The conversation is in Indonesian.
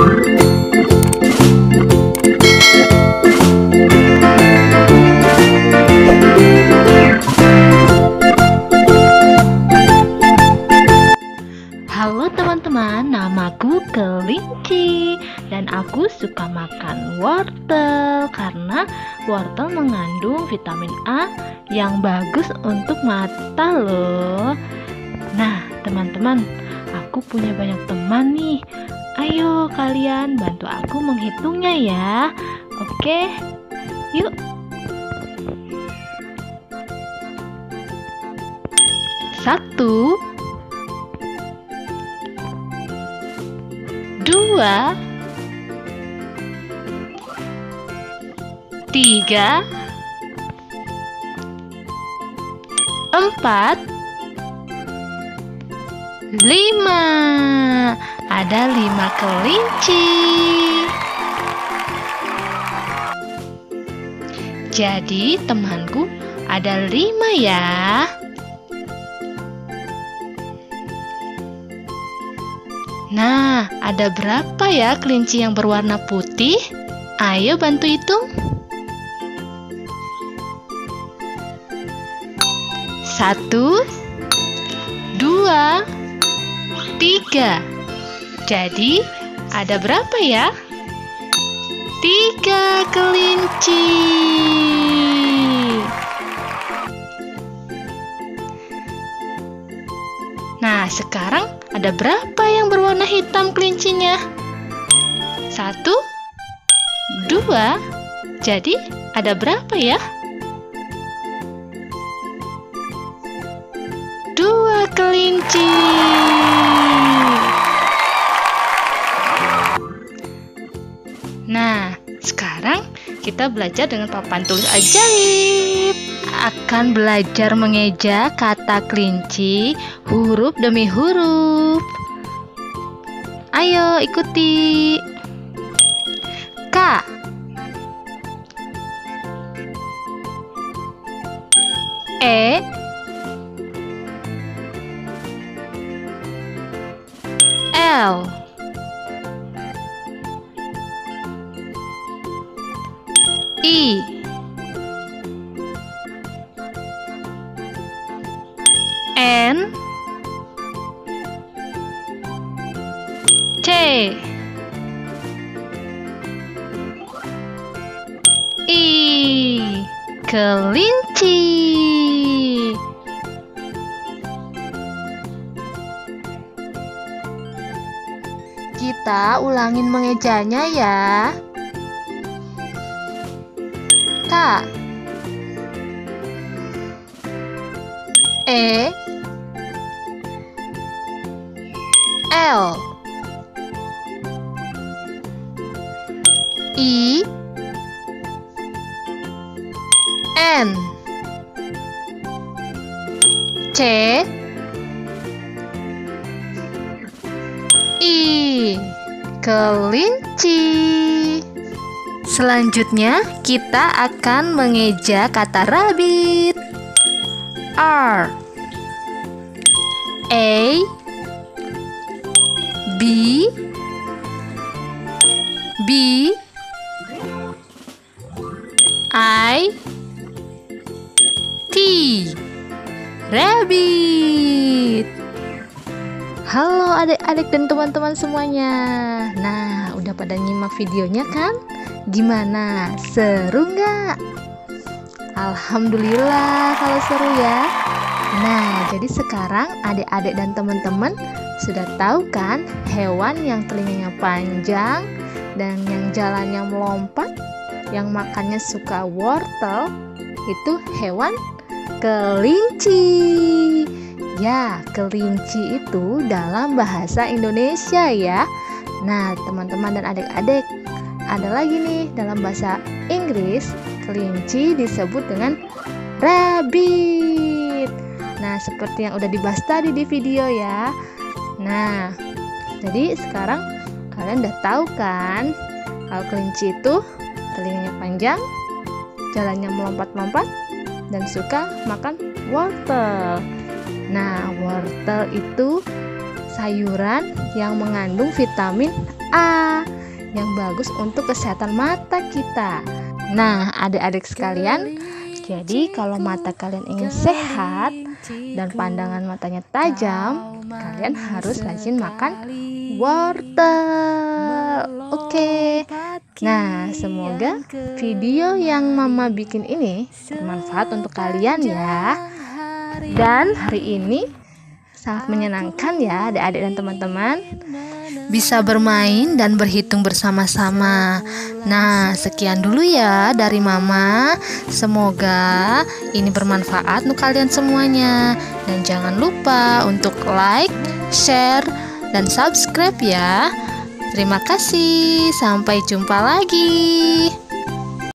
Halo teman-teman, namaku Kelinci dan aku suka makan wortel karena wortel mengandung vitamin A yang bagus untuk mata loh. Nah, teman-teman, aku punya banyak teman nih. Ayo kalian bantu aku menghitungnya ya. Oke. Yuk. Satu, dua, tiga, empat, lima. Ada lima kelinci. Jadi temanku ada lima ya. Nah, ada berapa ya kelinci yang berwarna putih? Ayo bantu hitung. Satu, dua, tiga. Jadi, ada berapa ya? Tiga kelinci. Nah, sekarang ada berapa yang berwarna hitam kelincinya? Satu, dua, jadi ada berapa ya? Dua kelinci. Nah, sekarang kita belajar dengan papan tulis ajaib. Akan belajar mengeja kata kelinci huruf demi huruf. Ayo ikuti. K E L I. N. C I. Kelinci. Kita ulangin mengejanya ya K E L I N C I kelinci Selanjutnya kita akan mengeja kata rabbit. R. A. B. B. I. T. Rabbit. Halo adik-adik dan teman-teman semuanya. Nah udah pada nyimak videonya kan? Gimana? Seru nggak? Alhamdulillah kalau seru ya Nah jadi sekarang adik-adik dan teman-teman sudah tahu kan hewan yang telinganya panjang dan yang jalannya melompat yang makannya suka wortel itu hewan kelinci. Ya, kelinci itu dalam bahasa Indonesia ya. Nah, teman-teman dan adik-adik, ada lagi nih dalam bahasa Inggris, kelinci disebut dengan rabbit. Nah, seperti yang udah dibahas tadi di video ya. Nah, jadi sekarang kalian udah tahu kan kalau kelinci itu telinganya panjang, jalannya melompat-lompat, dan suka makan wortel. Nah, wortel itu sayuran yang mengandung vitamin A yang bagus untuk kesehatan mata kita. Nah, adik-adik sekalian, jadi kalau mata kalian ingin sehat dan pandangan matanya tajam, kalian harus rajin makan wortel. Oke. Nah, semoga video yang Mama bikin ini bermanfaat untuk kalian ya. Dan hari ini sangat menyenangkan ya adik-adik dan teman-teman bisa bermain dan berhitung bersama-sama. Nah, sekian dulu ya dari Mama. Semoga ini bermanfaat untuk kalian semuanya. Dan jangan lupa untuk like, share, dan subscribe ya. Terima kasih, sampai jumpa lagi.